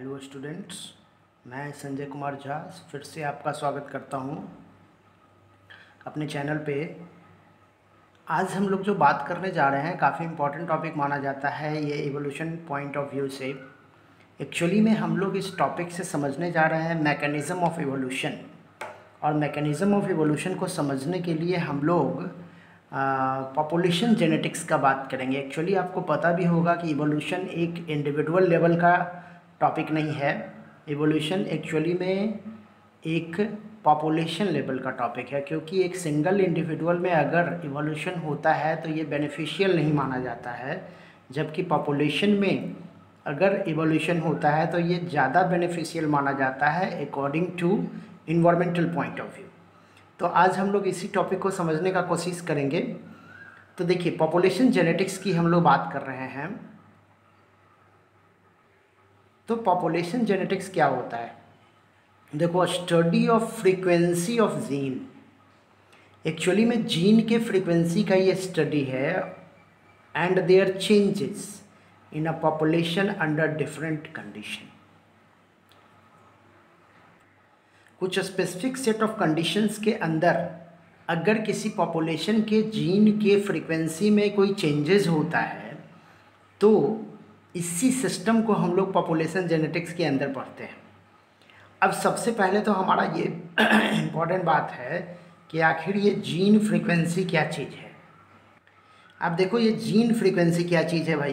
Hello students, मैं संजय कुमार झा फिर से आपका स्वागत करता हूँ अपने चैनल पे। आज हम लोग जो बात करने जा रहे हैं, काफ़ी इम्पोर्टेंट टॉपिक माना जाता है ये एवोल्यूशन पॉइंट ऑफ़ व्यू से। एक्चुअली में हम लोग इस टॉपिक से समझने जा रहे हैं मैकेनिज़्म ऑफ़ एवोल्यूशन और मैकेनिज़्म ऑफ़ एवोल्यूशन को समझने के लिए हम लोग पॉपुलेशन जेनेटिक्स का बात करेंगे। एक्चुअली आपको पता भी होगा कि इवोल्यूशन एक इंडिविजुअल लेवल का टॉपिक नहीं है. इवोल्यूशन एक्चुअली में एक पॉपुलेशन लेवल का टॉपिक है, क्योंकि एक सिंगल इंडिविजुअल में अगर इवोल्यूशन होता है तो ये बेनिफिशियल नहीं माना जाता है. जबकि पॉपुलेशन में अगर इवोल्यूशन होता है तो ये ज़्यादा बेनिफिशियल माना जाता है according to environmental point of view तो आज हम लोग इसी टॉपिक को समझने का कोशिश करेंगे. तो देखिए पॉपुलेशन जेनेटिक्स की हम लोग बात कर रहे हैं. तो पॉपुलेशन जेनेटिक्स क्या होता है? देखो study of frequency of gene actually में जीन के फ्रीक्वेंसी का ये स्टडी है and their changes in a population under different condition कुछ स्पेसिफिक सेट ऑफ़ कंडीशंस के अंदर, अगर किसी पॉपुलेशन के जीन के फ्रीक्वेंसी में कोई चेंजेस होता है तो इसी सिस्टम को हम लोग पॉपुलेशन जेनेटिक्स के अंदर पढ़ते हैं। अब सबसे पहले तो हमारा ये इंपॉर्टेंट बात है कि आखिर ये जीन फ्रीक्वेंसी क्या चीज़ है? अब देखो ये जीन फ्रीक्वेंसी क्या चीज़ है भाई?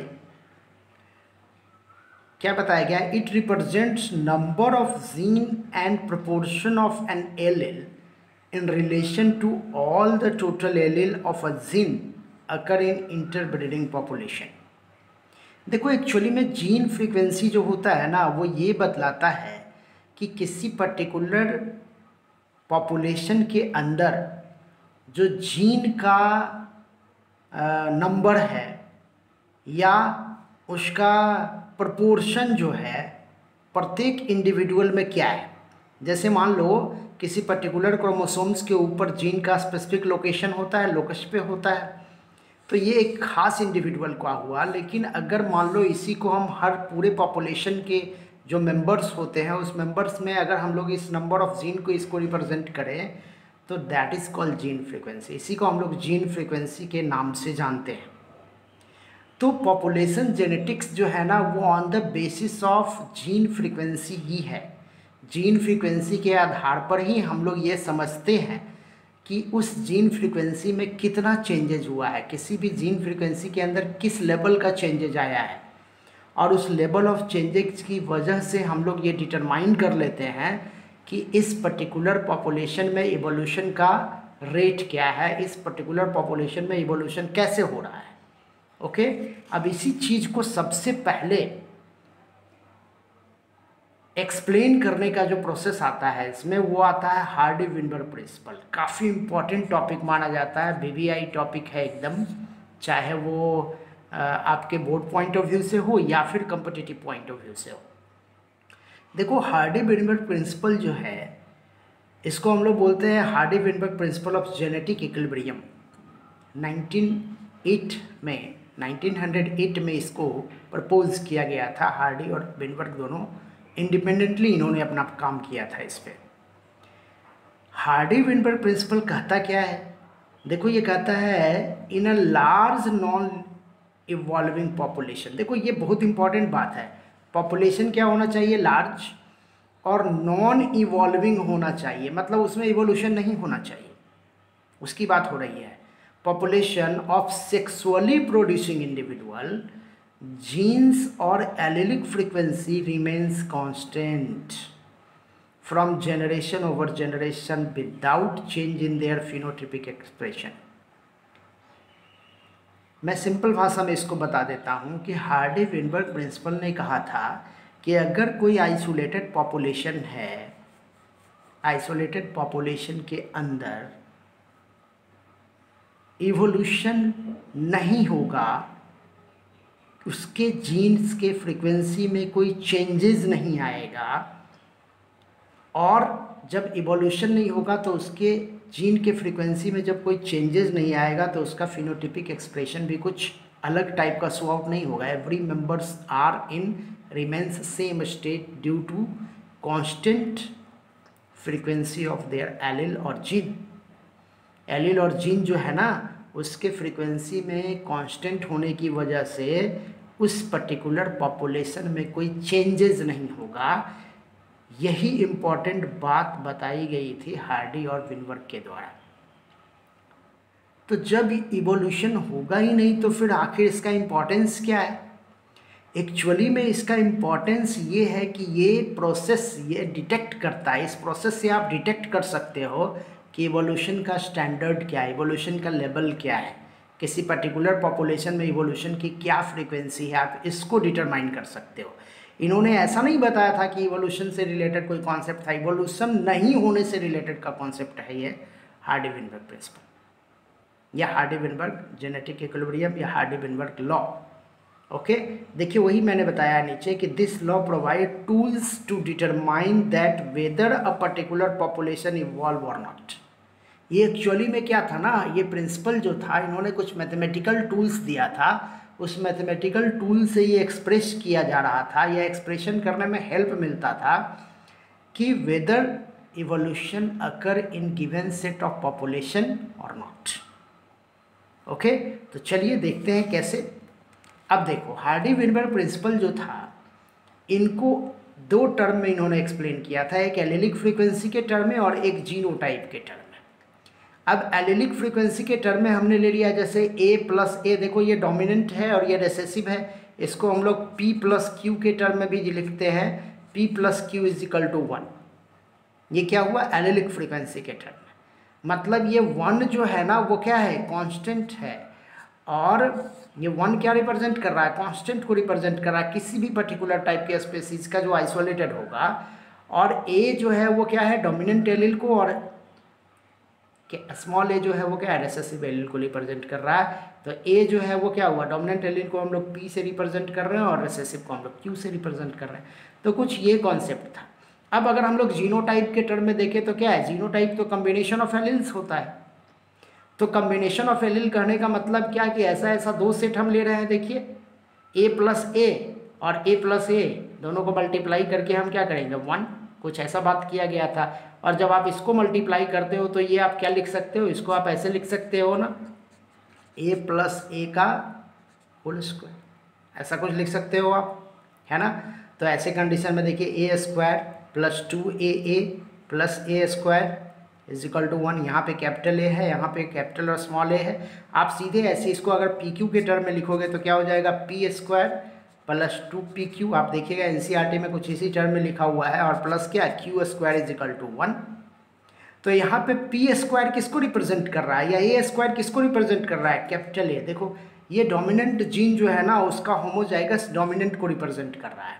क्या बताया गया it represents number of gene and proportion of an allele in relation to all the total allele of a gene occur in interbreeding population देखो एक्चुअली में जीन फ्रीक्वेंसी जो होता है ना, वो ये बतलाता है कि किसी पर्टिकुलर पॉपुलेशन के अंदर जो जीन का नंबर है या उसका प्रपोर्शन जो है, प्रत्येक इंडिविजुअल में क्या है? जैसे मान लो, किसी पर्टिकुलर क्रोमोसोम्स के ऊपर जीन का स्पेसिफिक लोकेशन होता है लोकस पे होता है। तो ये एक ख़ास इंडिविजुअल का हुआ, लेकिन अगर मान लो इसी को हम हर पूरे पॉपुलेशन के जो मेंबर्स होते हैं, उस मेंबर्स में अगर हम लोग इस नंबर ऑफ़ जीन को इसको रिप्रेजेंट करें तो that is called gene frequency इसी को हम लोग जीन फ्रीक्वेंसी के नाम से जानते हैं। तो पॉपुलेशन जेनेटिक्स जो है ना, वो on the basis of gene frequency ही है। जीन फ्रीक्वेंसी के आधार पर ही हम लोग ये समझते हैं कि उस जीन फ्रीक्वेंसी में कितना चेंजेज हुआ है। किसी भी जीन फ्रीक्वेंसी के अंदर किस लेवल का चेंजेज आया है। और उस लेवल ऑफ़ चेंजेस की वजह से हम लोग ये डिटरमाइन कर लेते हैं कि इस पर्टिकुलर पॉपुलेशन में इवोल्यूशन का रेट क्या है। इस पर्टिकुलर पॉपुलेशन में इवोल्यूशन कैसे हो रहा है। ओके अब इसी चीज़ को सबसे पहले एक्सप्लेन करने का जो प्रोसेस आता है, इसमें वो आता है हार्डी विनबर्ग प्रिंसिपल। काफ़ी इंपॉर्टेंट टॉपिक माना जाता है बीबीआई टॉपिक है एकदम, चाहे वो आपके बोर्ड पॉइंट ऑफ़ व्यू से हो या फिर कंपटिटिव पॉइंट ऑफ़ व्यू से हो। देखो, हार्डी विनबर्ग प्रिंसिपल जो है, इसको हम लोग बोलते हैं Hardy Weinberg principle of genetic equilibrium. 1908 में 1908 में इसको प्रपोज किया गया था हार्डी और विनबर्ग दोनों। इंडिपेंडेंटली इन्होंने अपना काम किया था इस पर हार्डी विनबर्ग प्रिंसिपल कहता क्या है? देखो ये कहता है in a large non evolving population देखो ये बहुत इंपॉर्टेंट बात है। पॉपुलेशन क्या होना चाहिए? लार्ज और नॉन इवॉल्विंग होना चाहिए। मतलब उसमें इवोल्यूशन नहीं होना चाहिए। उसकी बात हो रही है। Population of sexually producing individual genes or allelic frequency remains constant from generation over generation without change in their phenotypic expression मैं सिंपल भाषा में इसको बता देता हूँ कि हार्डी विनबर्ग प्रिंसिपल ने कहा था कि अगर कोई आइसोलेटेड पॉपुलेशन है आइसोलेटेड पॉपुलेशन के अंदर इवोल्यूशन नहीं होगा उसके जीन्स के फ्रीक्वेंसी में कोई चेंजेस नहीं आएगा। और जब इवोल्यूशन नहीं होगा तो उसके जीन के फ्रीक्वेंसी में जब कोई चेंजेस नहीं आएगा तो उसका फिनोटिपिक एक्सप्रेशन भी कुछ अलग टाइप का शो आउट नहीं होगा। Every members are in remains same state due to constant frequency of their allele और जीन एलिल और जीन जो है ना, उसके फ्रीक्वेंसी में कांस्टेंट होने की वजह से उस पर्टिकुलर पॉपुलेशन में कोई चेंजेस नहीं होगा। यही इंपॉर्टेंट बात बताई गई थी हार्डी और विनवर्क के द्वारा। तो जब इवोल्यूशन होगा ही नहीं तो फिर आखिर इसका इम्पोर्टेंस क्या है? एक्चुअली में इसका इम्पोर्टेंस ये है कि ये प्रोसेस ये डिटेक्ट करता है। इस प्रोसेस से आप डिटेक्ट कर सकते हो कि इवोल्यूशन का स्टैंडर्ड क्या है इवोल्यूशन का लेवल क्या है। किसी पर्टिकुलर पॉपुलेशन में इवोल्यूशन की क्या फ्रीक्वेंसी है, आप इसको डिटरमाइन कर सकते हो। इन्होंने ऐसा नहीं बताया था कि इवोल्यूशन से रिलेटेड कोई कॉन्सेप्ट था। इवोल्यूशन नहीं होने से रिलेटेड का कॉन्सेप्ट है ये हार्डी विनबर्ग प्रिंसिपल या हार्डी विनबर्ग जेनेटिक इक्विलिब्रियम या हार्डी विनबर्ग लॉ ओके देखिए, वही मैंने बताया नीचे कि this law provide tools to determine that whether a particular population evolve और नॉट ये एक्चुअली में क्या था ना, ये प्रिंसिपल जो था, इन्होंने कुछ मैथमेटिकल टूल्स दिया था। उस मैथमेटिकल टूल से ये एक्सप्रेस किया जा रहा था, या एक्सप्रेशन करने में हेल्प मिलता था कि whether evolution occur in given set of population और नॉट ओके तो चलिए देखते हैं कैसे। अब देखो हार्डी विनबर प्रिंसिपल जो था, इनको दो टर्म में इन्होंने एक्सप्लेन किया था, एक एलिलिक फ्रीक्वेंसी के टर्म में और एक जीनोटाइप के टर्म अब एलिलिक फ्रीक्वेंसी के टर्म में हमने ले लिया, जैसे ए प्लस ए देखो ये डोमिनेंट है और ये रेसेसिव है। इसको हम लोग पी प्लस क्यू के टर्म में भी लिखते हैं। P plus Q is equal to one ये क्या हुआ? एलिलिक फ्रीक्वेंसी के टर्म में। मतलब ये वन जो है ना, वो क्या है? कांस्टेंट है। और ये वन क्या रिप्रेजेंट कर रहा है? कांस्टेंट को रिप्रेजेंट कर रहा है। किसी भी पर्टिकुलर टाइप के स्पेसीज का जो आइसोलेटेड होगा। और ए जो है, वो क्या है? डोमिनेंट एलिल को और कि स्मॉल ए जो है वो क्या है रेसेसिव एलिल को रिप्रेजेंट कर रहा है। तो ए जो है वो क्या हुआ? डोमिनेंट एलिल को हम लोग पी से रिप्रेजेंट कर रहे हैं और रेसेसिव को हम लोग क्यू से रिप्रेजेंट कर रहे हैं। तो कुछ ये कॉन्सेप्ट था। अब अगर हम लोग जीनोटाइप के टर्म में देखें तो क्या है? जीनोटाइप तो कम्बिनेशन ऑफ़ एलिल्स होता है। तो कम्बिनेशन ऑफ़ एलिल कहने का मतलब क्या कि ऐसा ऐसा दो सेट हम ले रहे हैं, देखिए। ए प्लस ए और ए प्लस ए दोनों को मल्टीप्लाई करके हम क्या करेंगे? वन कुछ ऐसा बात किया गया था। और जब आप इसको मल्टीप्लाई करते हो तो ये आप क्या लिख सकते हो? इसको आप ऐसे लिख सकते हो ना? ए प्लस ए का होल स्क्वायर ऐसा कुछ लिख सकते हो आप, है ना? तो ऐसे कंडीशन में देखिए A square plus two A A plus A square is equal to one यहाँ पे कैपिटल ए है, यहाँ पे कैपिटल और स्मॉल ए है। आप सीधे ऐसे इसको अगर पी क्यू के टर्म में लिखोगे तो क्या हो जाएगा? P square plus two P Q, आप देखिएगा एन में कुछ इसी टर्म में लिखा हुआ है, और प्लस क्या Q square is equal to one तो यहाँ पे पी स्क्वायर किसको रिप्रेजेंट कर रहा है? या ए स्क्वायर किसको रिप्रेजेंट कर रहा है? कैपिटल ए देखो, ये डोमिनेंट जीन जो है ना, उसका होमोजाइगस डोमिनेंट को रिप्रेजेंट कर रहा है।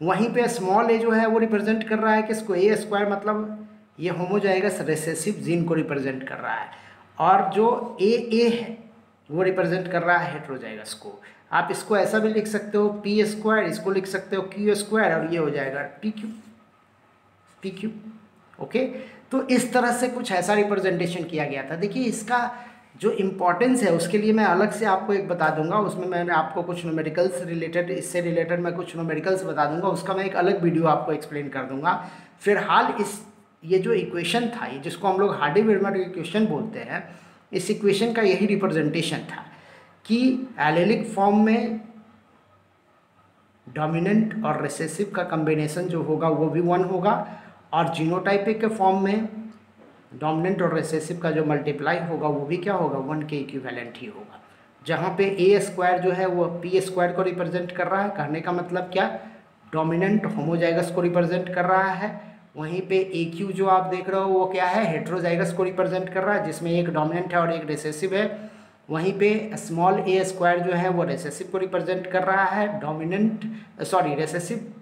वहीं पे स्मॉल ए जो है, वो रिप्रेजेंट कर रहा है किसको? ए स्क्वायर मतलब ये होमोजाइगस रेसेसिव जीन को रिप्रेजेंट कर रहा है। और जो ए ए है, वो रिप्रेजेंट कर रहा है हेट्रोजाइगस को। आप इसको ऐसा भी लिख सकते हो पी स्क्वायर इसको लिख सकते हो क्यू स्क्वायर और ये हो जाएगा P Q P Q okay तो इस तरह से कुछ ऐसा रिप्रेजेंटेशन किया गया था। देखिए, इसका जो इम्पोर्टेंस है, उसके लिए मैं अलग से आपको एक बता दूँगा। उसमें मैंने आपको कुछ नोमेडिकल्स रिलेटेड इससे रिलेटेड मैं कुछ नोमेडिकल्स बता दूँगा। उसका मैं एक अलग वीडियो आपको एक्सप्लेन कर दूँगा। फ़िलहाल इस, ये जो इक्वेशन था, ये जिसको हम लोग हार्डी विर्मर इक्वेशन बोलते हैं, इस इक्वेशन का यही रिप्रेजेंटेशन था। कि एलेलिक फॉर्म में डोमिनेंट और रिसेसिव का कम्बिनेशन जो होगा, वो भी वन होगा। और जीनोटाइपिक के फॉर्म में डोमिनेंट और रिसेसिव का जो मल्टीप्लाई होगा, वो भी क्या होगा? वन के इक्विवेलेंट ही होगा। जहाँ पे ए स्क्वायर जो है, वो पी स्क्वायर को रिप्रेजेंट कर रहा है। कहने का मतलब क्या? डोमिनेंट होमोजाइगस को रिप्रेजेंट कर रहा है। वहीं पे ए क्यू जो आप देख रहे हो, वो क्या है? हेट्रोजाइगस को रिप्रेजेंट कर रहा है, जिसमें एक डोमिनेंट है और एक रिसेसिव है। वहीं पे स्मॉल ए स्क्वायर जो है वो रेसेसिव को रिप्रेजेंट कर रहा है dominant sorry recessive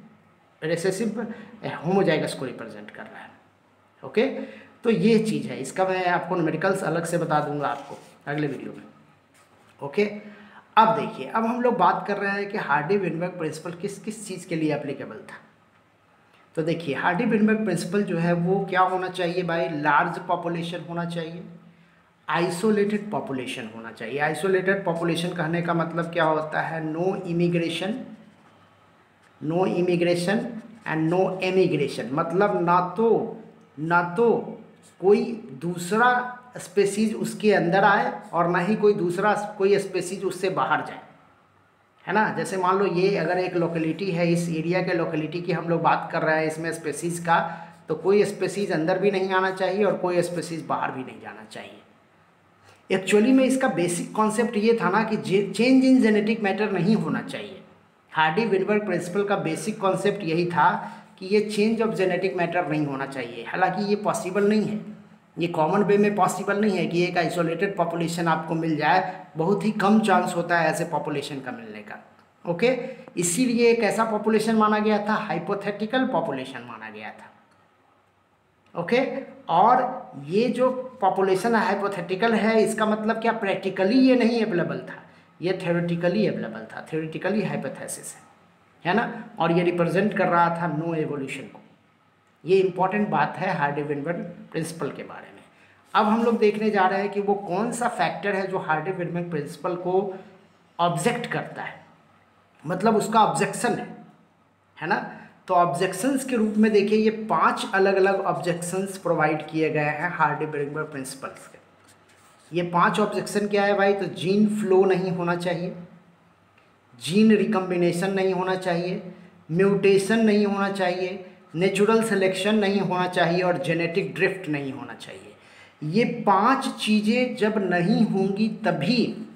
recessive homozygous को रिप्रेजेंट कर रहा है। ओके तो ये चीज़ है, इसका मैं आपको मेडिकल्स अलग से बता दूँगा आपको अगले वीडियो में। ओके अब देखिए, अब हम लोग बात कर रहे हैं कि हार्डी विनबर्ग प्रिंसिपल किस किस चीज़ के लिए एप्लीकेबल था। तो देखिए, हार्डी विनबर्ग प्रिंसिपल जो है वो क्या होना चाहिए भाई? लार्ज पॉपुलेशन होना चाहिए। आइसोलेटेड पॉपुलेशन होना चाहिए। आइसोलेटेड पॉपुलेशन कहने का मतलब क्या होता है? No immigration no immigration and no emigration मतलब ना तो ना तो कोई दूसरा स्पेसीज उसके अंदर आए और ना ही कोई दूसरा कोई स्पेसीज उससे बाहर जाए। है ना? जैसे मान लो ये अगर एक लोकेलिटी है, इस एरिया के लोकेलिटी की हम लोग बात कर रहे हैं, इसमें स्पेसीज का तो कोई स्पेसीज अंदर भी नहीं आना चाहिए और कोई स्पेसीज बाहर भी नहीं जाना चाहिए। एक्चुअली में इसका बेसिक कॉन्सेप्ट ये था ना कि चेंज इन जेनेटिक मैटर नहीं होना चाहिए। हार्डी विनबर्ग प्रिंसिपल का बेसिक कॉन्सेप्ट यही था कि ये चेंज ऑफ़ जेनेटिक मैटर नहीं होना चाहिए। हालाँकि ये पॉसिबल नहीं है। ये कॉमन वे में पॉसिबल नहीं है कि एक आइसोलेटेड पॉपुलेशन आपको मिल जाए। बहुत ही कम चांस होता है ऐसे पॉपुलेशन का मिलने का। ओके इसीलिए एक ऐसा पॉपुलेशन माना गया था हाइपोथेटिकल पॉपुलेशन माना गया था। ओके और ये जो पॉपुलेशन हाइपोथेटिकल है, इसका मतलब क्या प्रैक्टिकली ये नहीं अवेलेबल था। ये थ्योरेटिकली अवेलेबल था। थ्योरेटिकली हाइपोथेसिस है। है ना? और ये रिप्रेजेंट कर रहा था नो एवोल्यूशन को। ये इंपॉर्टेंट बात है हार्डी प्रिंसिपल के बारे में। अब हम लोग देखने जा रहे हैं कि वो कौन सा फैक्टर है जो हार्डी प्रिंसिपल को ऑब्जेक्ट करता है। मतलब उसका ऑब्जेक्शन है। है ना? तो ऑब्जेक्शंस के रूप में देखिए, ये पाँच अलग अलग ऑब्जेक्शंस प्रोवाइड किए गए हैं हार्डी विनबर्ग प्रिंसिपल्स के। ये पाँच ऑब्जेक्शन क्या है भाई? तो जीन फ्लो नहीं होना चाहिए जीन रिकम्बिनेशन नहीं होना चाहिए म्यूटेशन नहीं होना चाहिए नेचुरल सिलेक्शन नहीं होना चाहिए और जेनेटिक ड्रिफ्ट नहीं होना चाहिए। ये पाँच चीज़ें जब नहीं होंगी, तभी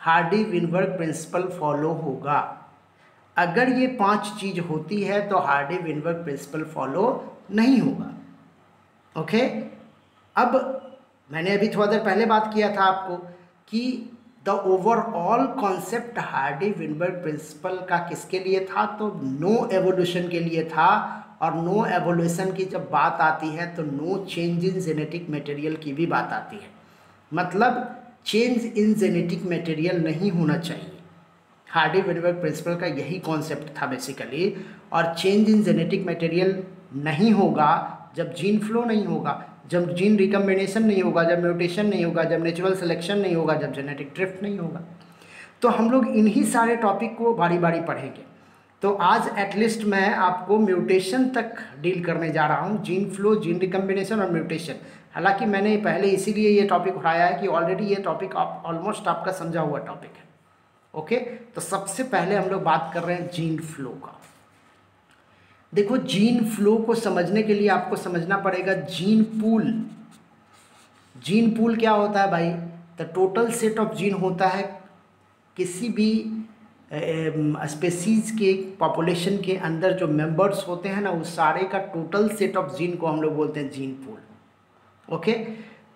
हार्डी विनबर्ग प्रिंसिपल फॉलो होगा। अगर ये पाँच चीज़ होती है तो हार्डी विनबर्ग प्रिंसिपल फॉलो नहीं होगा। ओके? अब मैंने अभी थोड़ा देर पहले बात किया था आपको कि the overall concept Hardy Weinberg principle का किसके लिए था? तो नो एवोल्यूशन के लिए था, और नो एवोल्यूशन की जब बात आती है तो no change in genetic material की भी बात आती है। मतलब चेंज इन जेनेटिक मटेरियल नहीं होना चाहिए। हार्डी विनबर्ग प्रिंसिपल का यही कॉन्सेप्ट था बेसिकली और चेंज इन जेनेटिक मटेरियल नहीं होगा जब जीन फ्लो नहीं होगा, जब जीन रिकम्बिनेशन नहीं होगा, जब म्यूटेशन नहीं होगा, जब नेचुरल सिलेक्शन नहीं होगा, जब जेनेटिक ड्रिफ्ट नहीं होगा। तो हम लोग इन्हीं सारे टॉपिक को बारी बारी पढ़ेंगे। तो आज एटलीस्ट मैं आपको म्यूटेशन तक डील करने जा रहा हूँ जीन फ्लो जीन रिकम्बिनेशन और म्यूटेशन हालाँकि मैंने पहले इसीलिए ये टॉपिक उठाया है कि ऑलरेडी ये टॉपिक आप ऑलमोस्ट आपका समझा हुआ टॉपिक है। ओके? तो सबसे पहले हम लोग बात कर रहे हैं जीन फ्लो का। देखो, जीन फ्लो को समझने के लिए आपको समझना पड़ेगा जीन पूल। जीन पूल क्या होता है भाई? The total set of gene होता है किसी भी स्पेसीज के पॉपुलेशन के अंदर जो मेंबर्स होते हैं ना उस सारे का टोटल सेट ऑफ़ जीन को हम लोग बोलते हैं जीन पूल। ओके?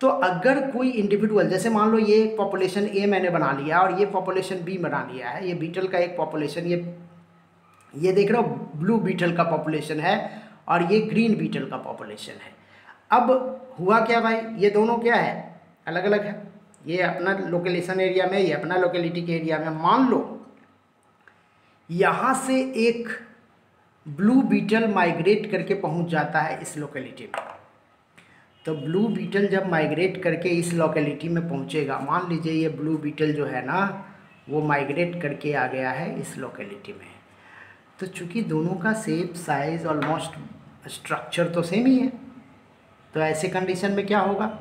तो अगर कोई इंडिविजुअल जैसे मान लो ये पॉपुलेशन ए मैंने बना लिया और ये पॉपुलेशन बी बना लिया है, ये बीटल का एक पॉपुलेशन ये ये देख रहे हो ब्लू बीटल का पॉपुलेशन है और ये ग्रीन बीटल का पॉपुलेशन है। अब हुआ क्या भाई? ये दोनों क्या है? अलग अलग है। ये अपना लोकेलेशन एरिया में, ये अपना लोकेलिटी के एरिया में। मान लो, यहाँ से एक ब्लू बीटल माइग्रेट करके पहुँच जाता है इस लोकेलिटी में। तो ब्लू बीटल जब माइग्रेट करके इस लोकेलिटी में पहुँचेगा, मान लीजिए ये ब्लू बीटल जो है ना, वो माइग्रेट करके आ गया है इस लोकेलिटी में। तो चूँकि दोनों का सेप साइज़ ऑलमोस्ट स्ट्रक्चर तो सेम ही है तो ऐसे कंडीशन में क्या होगा?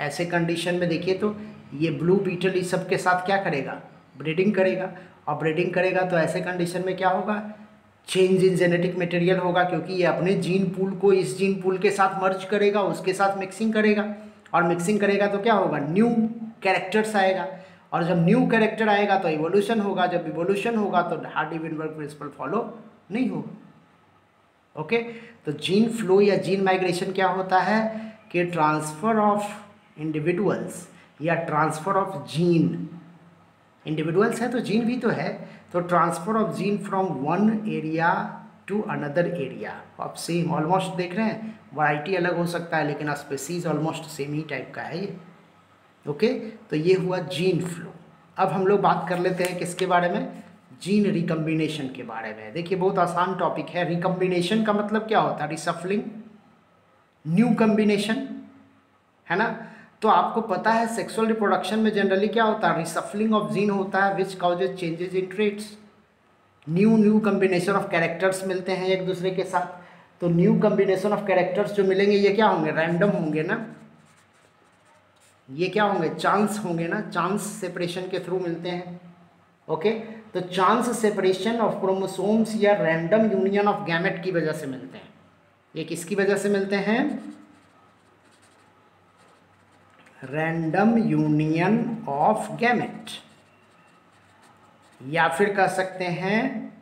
ऐसे कंडीशन में देखिए तो ये ब्लू बीटल इस सब के साथ क्या करेगा? ब्रीडिंग करेगा। और ब्रीडिंग करेगा तो ऐसे कंडीशन में क्या होगा? चेंज इन जेनेटिक मटेरियल होगा, क्योंकि ये अपने जीन पूल को इस जीन पूल के साथ मर्ज करेगा, उसके साथ मिक्सिंग करेगा। और मिक्सिंग करेगा तो क्या होगा? न्यू कैरेक्टर्स आएगा। और जब न्यू कैरेक्टर आएगा तो इवोल्यूशन होगा। जब इवोल्यूशन होगा तो hard Hardy Weinberg principle follow नहीं होगा। ओके तो जीन फ्लो या जीन माइग्रेशन क्या होता है? कि ट्रांसफ़र ऑफ़ इंडिविजुअल्स या ट्रांसफ़र ऑफ़ जीन इंडिविजुअल्स है तो जीन भी तो है तो transfer of gene from one area to another area आप सेम ऑलमोस्ट देख रहे हैं वैरायटी अलग हो सकता है, लेकिन स्पेसीज ऑलमोस्ट सेम ही टाइप का है ये। ओके तो ये हुआ जीन फ्लो अब हम लोग बात कर लेते हैं किसके बारे में? जीन रिकम्बिनेशन के बारे में। देखिए, बहुत आसान टॉपिक है। रिकम्बिनेशन का मतलब क्या होता है? रिसफलिंग न्यू कम्बिनेशन है ना? तो आपको पता है सेक्सुअल रिप्रोडक्शन में जनरली क्या होता है? रिसफलिंग ऑफ़ जीन होता है which causes changes in traits new new combination of characters मिलते हैं एक दूसरे के साथ। तो न्यू कम्बिनेशन ऑफ़ कैरेक्टर्स जो मिलेंगे, ये क्या होंगे? रैंडम होंगे ना? ये क्या होंगे? चांस होंगे ना? चांस सेपरेशन के थ्रू मिलते हैं। ओके तो चांस सेपरेशन ऑफ़ क्रोमोसोम्स या रैंडम यूनियन ऑफ़ गैमेट की वजह से मिलते हैं। ये किसकी वजह से मिलते हैं? रैंडम यूनियन ऑफ़ गैमेट या फिर कह सकते हैं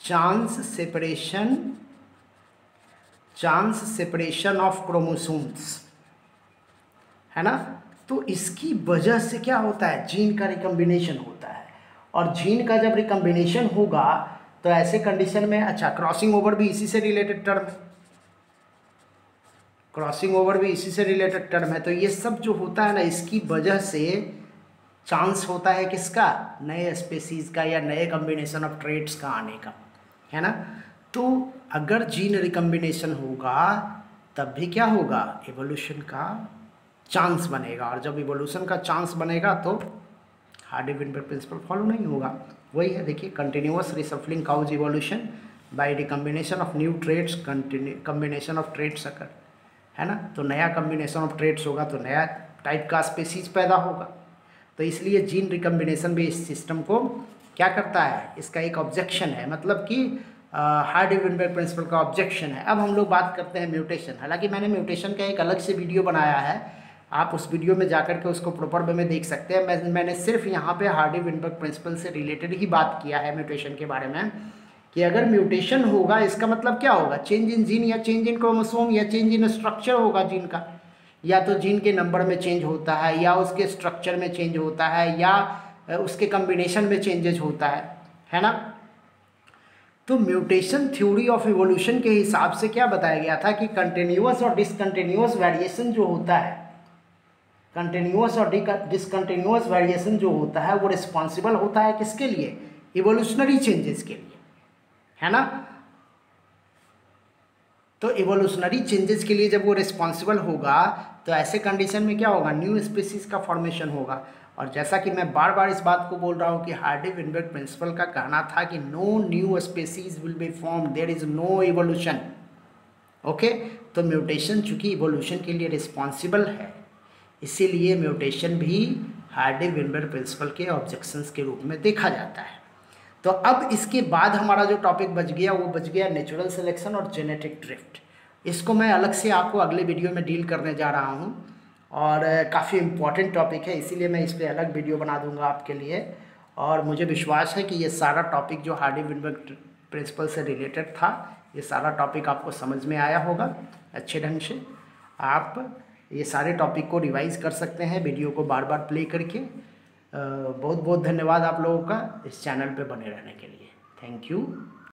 chance separation chance separation of chromosomes है ना? तो इसकी वजह से क्या होता है? जीन का रिकम्बिनेशन होता है। और जीन का जब रिकम्बिनेशन होगा तो ऐसे कंडीशन में अच्छा क्रॉसिंग ओवर भी इसी से रिलेटेड टर्म है। क्रॉसिंग ओवर भी इसी से रिलेटेड टर्म है। तो ये सब जो होता है ना, इसकी वजह से चांस होता है किसका? नए स्पेसीज का या नए कम्बिनेशन ऑफ़ ट्रेड्स का आने का। है ना? तो अगर जीन रिकम्बिनेशन होगा, तब भी क्या होगा? एवोल्यूशन का चांस बनेगा। और जब इवोल्यूशन का चांस बनेगा तो हार्डी विनबर प्रिंसिपल फॉलो नहीं होगा। वही है, देखिए continuous reshuffling cause evolution by recombination of new traits combination of traits occur है ना? तो नया कम्बिनेशन ऑफ़ ट्रेड्स होगा तो नया टाइप का स्पेसीज पैदा होगा। तो इसलिए जीन रिकम्बिनेशन भी इस सिस्टम को क्या करता है? इसका एक ऑब्जेक्शन है। मतलब कि हार्ड विनबर्ग प्रिंसिपल का ऑब्जेक्शन है। अब हम लोग बात करते हैं म्यूटेशन हालाँकि मैंने म्यूटेशन का एक अलग से वीडियो बनाया है। आप उस वीडियो में जाकर के उसको प्रॉपर वे में देख सकते हैं। मैं, मैंने सिर्फ़ यहाँ पे हार्डी विनबर्ग प्रिंसिपल से रिलेटेड ही बात किया है म्यूटेशन के बारे में। कि अगर म्यूटेशन होगा, इसका मतलब क्या होगा? चेंज इन जीन या चेंज इन क्रोमोसोम या चेंज इन स्ट्रक्चर होगा जीन का। या तो जीन के नंबर में चेंज होता है, या उसके स्ट्रक्चर में चेंज होता है, या उसके कम्बिनेशन में चेंजेज होता है। है ना? तो म्यूटेशन थ्योरी ऑफ़ इवोल्यूशन के हिसाब से क्या बताया गया था कि कंटिन्यूस और डिसकंटिन्यूस वेरिएशन जो होता है कंटिन्यूस और डिसकंटिन्यूस वेरिएशन जो होता है, वो रिस्पॉन्सिबल होता है किसके लिए? इवोल्यूशनरी चेंजेस के लिए। है ना? तो इवोल्यूशनरी चेंजेस के लिए जब वो रिस्पॉन्सिबल होगा तो ऐसे कंडीशन में क्या होगा? न्यू स्पीसीज का फॉर्मेशन होगा। और जैसा कि मैं बार बार इस बात को बोल रहा हूँ कि हार्डी विनबर्ग प्रिंसिपल का कहना था कि no new species will be form there is no evolution okay तो म्यूटेशन चूँकि इवोल्यूशन के लिए रिस्पॉन्सिबल है, इसीलिए म्यूटेशन भी हार्डी विनबर्ग प्रिंसिपल के ऑब्जेक्शंस के रूप में देखा जाता है। तो अब इसके बाद हमारा जो टॉपिक बच गया, वो बच गया नेचुरल सिलेक्शन और जेनेटिक ड्रिफ्ट इसको मैं अलग से आपको अगले वीडियो में डील करने जा रहा हूँ और काफ़ी इंपॉर्टेंट टॉपिक है, इसीलिए मैं इस पर अलग वीडियो बना दूँगा आपके लिए। और मुझे विश्वास है कि ये सारा टॉपिक जो हार्डी विनबर्ग प्रिंसिपल से रिलेटेड था, ये सारा टॉपिक आपको समझ में आया होगा, अच्छे ढंग से। आप ये सारे टॉपिक को रिवाइज कर सकते हैं वीडियो को बार बार प्ले करके। बहुत बहुत धन्यवाद आप लोगों का इस चैनल पे बने रहने के लिए। Thank you